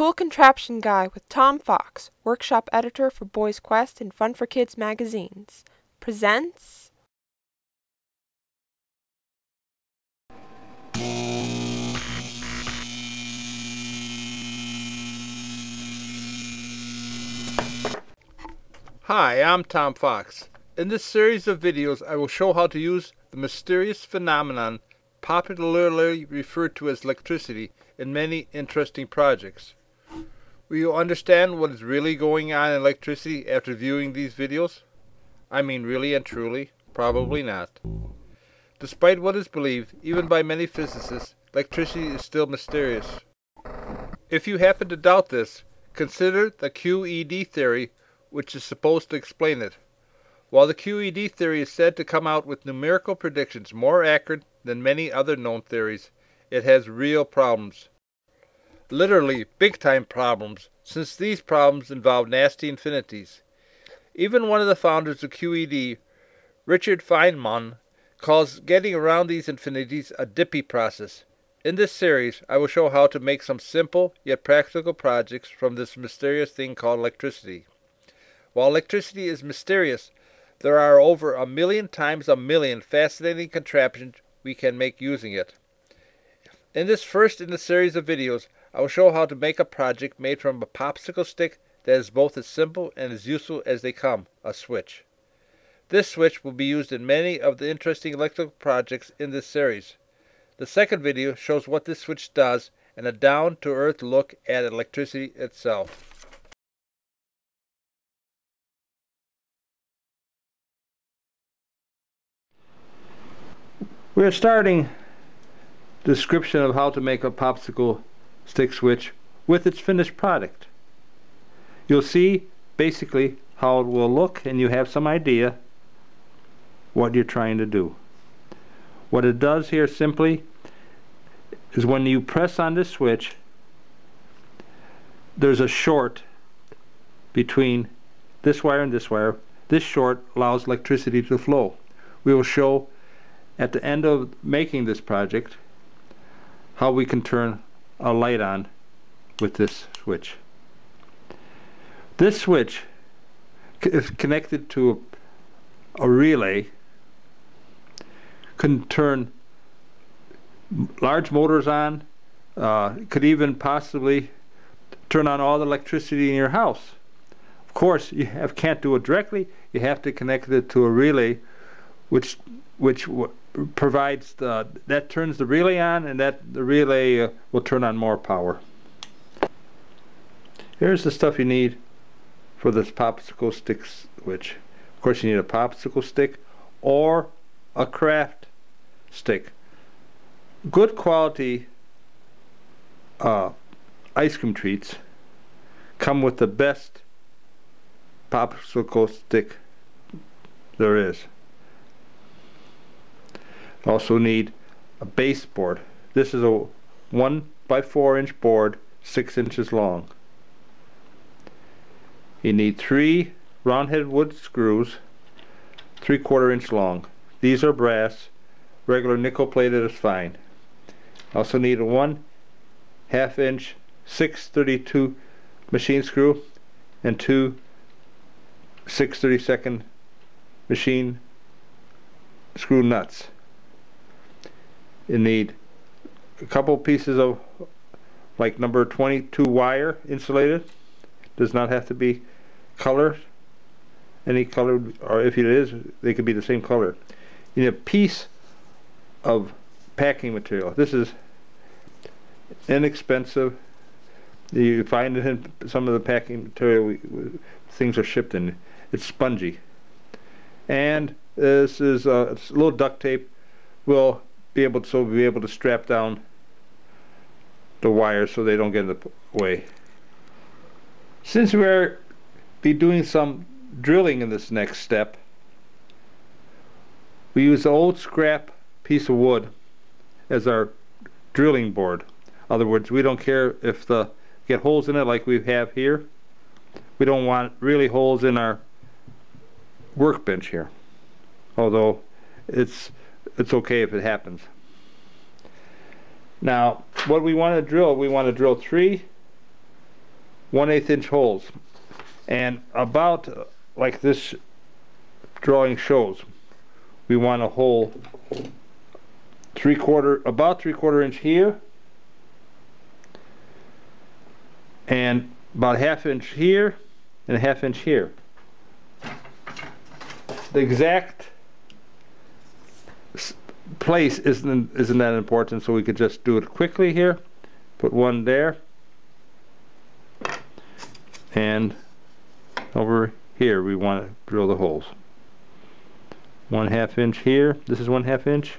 Cool Contraption Guy with Tom Fox, workshop editor for Boys Quest and Fun for Kidz magazines, presents. Hi, I'm Tom Fox. In this series of videos I will show how to use the mysterious phenomenon popularly referred to as electricity in many interesting projects. Will you understand what is really going on in electricity after viewing these videos? I mean really and truly? Probably not. Despite what is believed, even by many physicists, electricity is still mysterious. If you happen to doubt this, consider the QED theory, which is supposed to explain it. While the QED theory is said to come out with numerical predictions more accurate than many other known theories, it has real problems. Literally big time problems, since these problems involve nasty infinities. Even one of the founders of QED, Richard Feynman, calls getting around these infinities a dippy process. In this series, I will show how to make some simple yet practical projects from this mysterious thing called electricity. While electricity is mysterious, there are over a million times a million fascinating contraptions we can make using it. In this first in the series of videos, I will show how to make a project made from a popsicle stick that is both as simple and as useful as they come, a switch. This switch will be used in many of the interesting electrical projects in this series. The second video shows what this switch does and a down-to-earth look at electricity itself. We're starting description of how to make a popsicle stick switch with its finished product. You'll see basically how it will look and you have some idea what you're trying to do. What it does here simply is when you press on this switch there's a short between this wire and this wire. This short allows electricity to flow. We will show at the end of making this project how we can turn a light on with this switch. This switch is connected to a, a relay can turn large motors on uh, could even possibly turn on all the electricity in your house of course you have, can't do it directly you have to connect it to a relay which which provides the that turns the relay on and that the relay uh, will turn on more power. Here's the stuff you need for this popsicle stick switch of course you need a popsicle stick or a craft stick. Good quality uh, ice cream treats come with the best popsicle stick there is also need a baseboard. This is a 1 by 4 inch board, 6 inches long. You need three round-headed wood screws, 3 quarter inch long. These are brass, regular nickel plated is fine. Also need a 1 half inch 632 machine screw and two 632nd machine screw nuts you need. A couple pieces of like number 22 wire insulated does not have to be color any color or if it is they could be the same color. You need a piece of packing material this is inexpensive. You find it in some of the packing material we, we, things are shipped in. It's spongy. And this is uh, a little duct tape will be able to so be able to strap down the wires so they don't get in the way. Since we're be doing some drilling in this next step, we use an old scrap piece of wood as our drilling board. In other words, we don't care if the get holes in it like we have here. We don't want really holes in our workbench here. Although it's it's okay if it happens. Now, what we want to drill, we want to drill three 1 8 inch holes and about uh, like this drawing shows we want a hole three quarter about three quarter inch here and about half inch here and a half inch here the exact place isn't isn't that important so we could just do it quickly here. Put one there. And over here we want to drill the holes. One half inch here this is one half inch.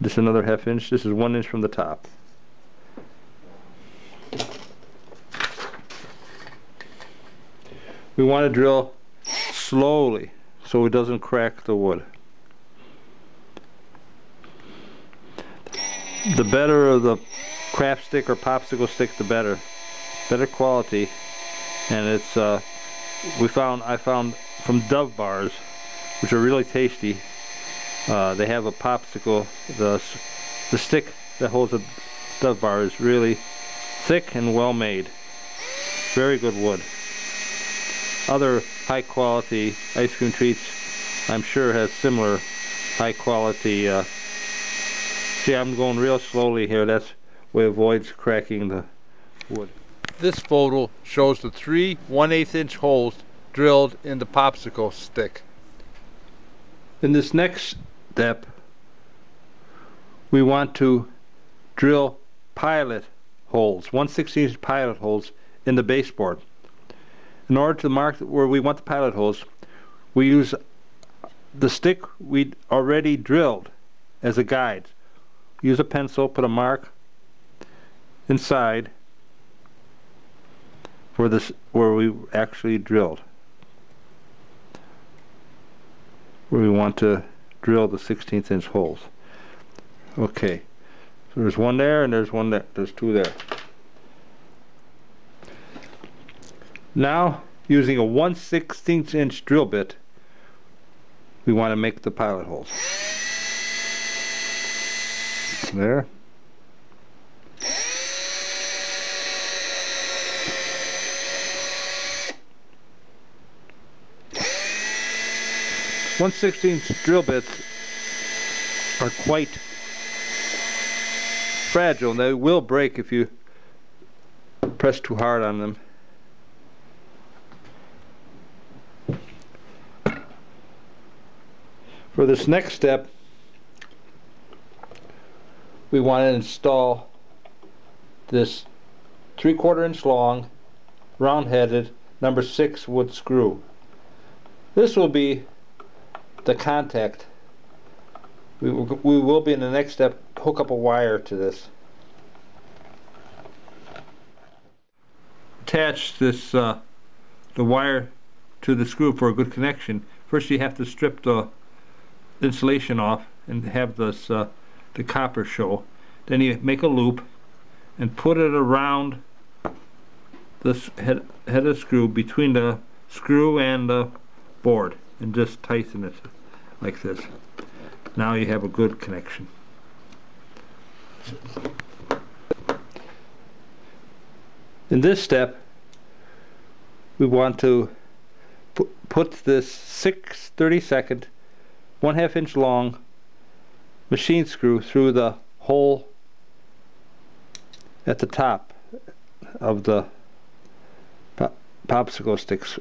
This is another half inch this is one inch from the top. We want to drill slowly so it doesn't crack the wood the better of the craft stick or popsicle stick the better. Better quality. And it's uh, we found I found from Dove bars which are really tasty uh, they have a popsicle. The the stick that holds a Dove bar is really thick and well made. Very good wood. Other high quality ice cream treats I'm sure has similar high quality uh, see I'm going real slowly here that's way avoids cracking the wood this photo shows the three 1 8 inch holes drilled in the popsicle stick. In this next step, we want to drill pilot holes, 1 16 inch pilot holes in the baseboard. In order to mark where we want the pilot holes, we use the stick we already drilled as a guide. Use a pencil, put a mark inside where this where we actually drilled. Where we want to drill the 16th inch holes. Okay so there's one there and there's one there there's two there. Now using a 1 16th inch drill bit we want to make the pilot holes there One sixteenth drill bits are quite fragile they will break if you press too hard on them. For this next step we want to install this three quarter inch long round headed number six wood screw. This will be the contact. We will, we will be in the next step hook up a wire to this. Attach this uh, the wire to the screw for a good connection. First you have to strip the insulation off and have this uh, the copper show then you make a loop and put it around this head, head of screw between the screw and the board and just tighten it like this. Now you have a good connection. In this step we want to put this 6 30 second one half inch long machine screw through the hole at the top of the popsicle sticks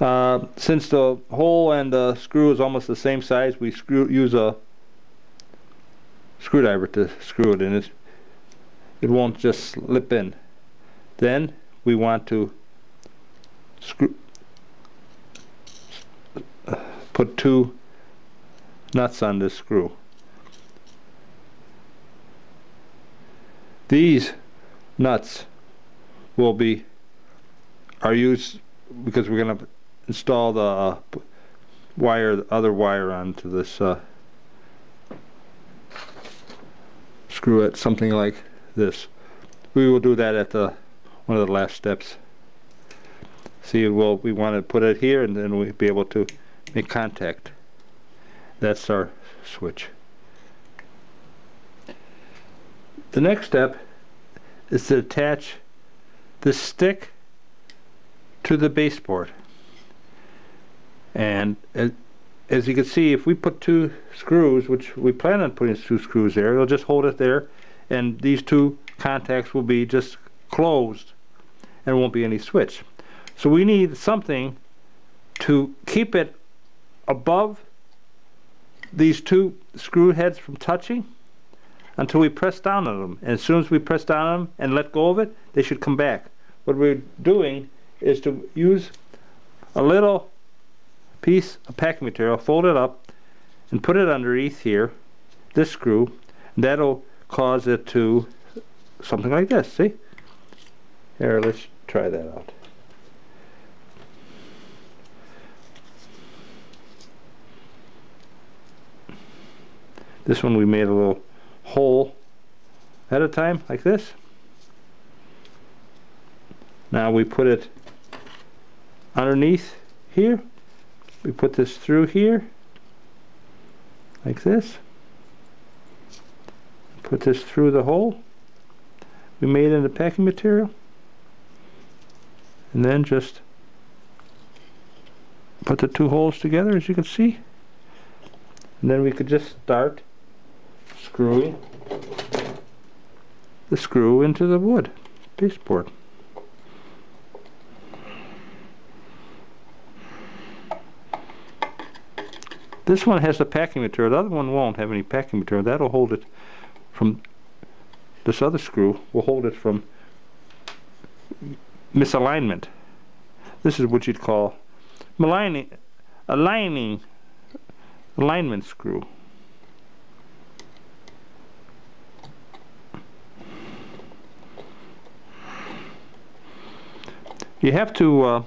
Uh, since the hole and the screw is almost the same size, we screw use a screwdriver to screw it in. It, it won't just slip in. Then we want to screw put two nuts on this screw. These nuts will be are used because we're going to install the uh, wire, the other wire onto this uh, screw it something like this. We will do that at the one of the last steps. See, well, we want to put it here, and then we'll be able to make contact. That's our switch. The next step is to attach the stick to the baseboard. And as, as you can see, if we put two screws, which we plan on putting two screws there, it'll just hold it there, and these two contacts will be just closed, and won't be any switch. So we need something to keep it above these two screw heads from touching until we press down on them. And as soon as we press down on them and let go of it, they should come back. What we're doing is to use a little piece of packing material, fold it up, and put it underneath here, this screw. That'll cause it to something like this, see? Here, let's try that out. This one we made a little hole at a time like this. Now we put it underneath here. We put this through here like this. Put this through the hole we made in the packing material. And then just put the two holes together as you can see. And then we could just start screwing the screw into the wood baseboard. This one has the packing material. The other one won't have any packing material. That'll hold it from this other screw will hold it from misalignment. This is what you'd call aligning, aligning alignment screw. You have to uh,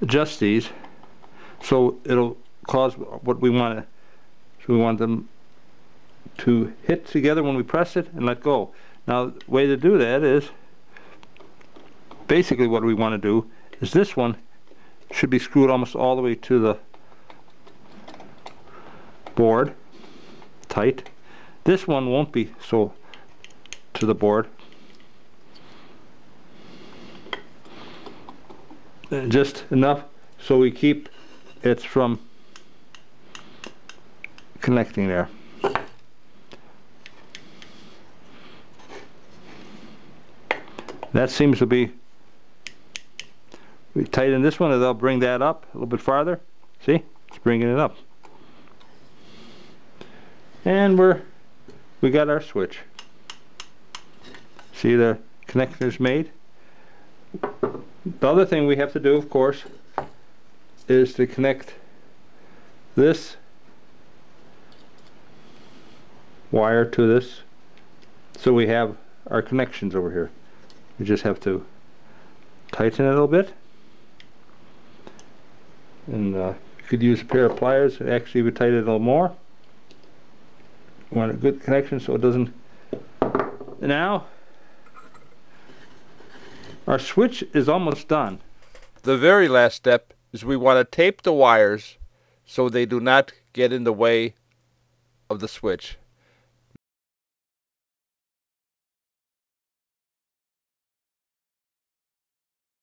adjust these so it'll cause what we want to so we want them to hit together when we press it and let go. Now the way to do that is basically what we want to do is this one should be screwed almost all the way to the board tight. This one won't be so to the board just enough so we keep it from connecting there. That seems to be we tighten this one and they'll bring that up a little bit farther. See? It's bringing it up. And we're we got our switch. See the connectors made? The other thing we have to do, of course, is to connect this wire to this. So we have our connections over here. We just have to tighten it a little bit. And uh, you could use a pair of pliers. Actually we tighten it a little more. Want a good connection so it doesn't now our switch is almost done. The very last step is we want to tape the wires so they do not get in the way of the switch.